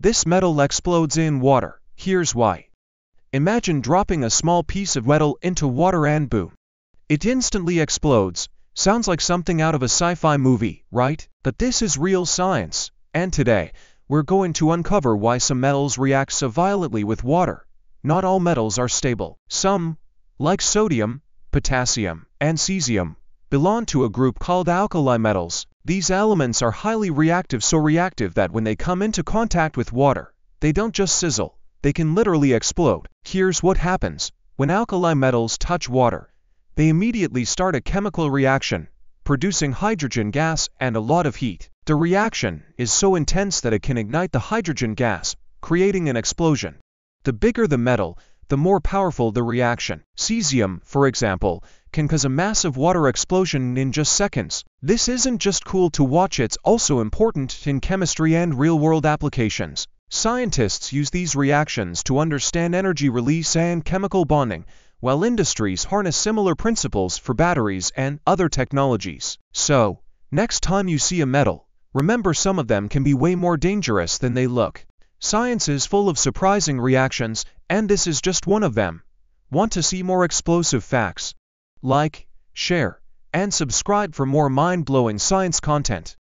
This metal explodes in water. Here's why. Imagine dropping a small piece of metal into water and boom. It instantly explodes. Sounds like something out of a sci-fi movie, right? But this is real science. And today, we're going to uncover why some metals react so violently with water. Not all metals are stable. Some, like sodium, potassium, and cesium, belong to a group called alkali metals. These elements are highly reactive so reactive that when they come into contact with water, they don't just sizzle, they can literally explode. Here's what happens. When alkali metals touch water, they immediately start a chemical reaction, producing hydrogen gas and a lot of heat. The reaction is so intense that it can ignite the hydrogen gas, creating an explosion. The bigger the metal, the more powerful the reaction. Cesium, for example, can cause a massive water explosion in just seconds. This isn't just cool to watch, it's also important in chemistry and real-world applications. Scientists use these reactions to understand energy release and chemical bonding, while industries harness similar principles for batteries and other technologies. So, next time you see a metal, remember some of them can be way more dangerous than they look. Science is full of surprising reactions, and this is just one of them. Want to see more explosive facts? Like, share, and subscribe for more mind-blowing science content.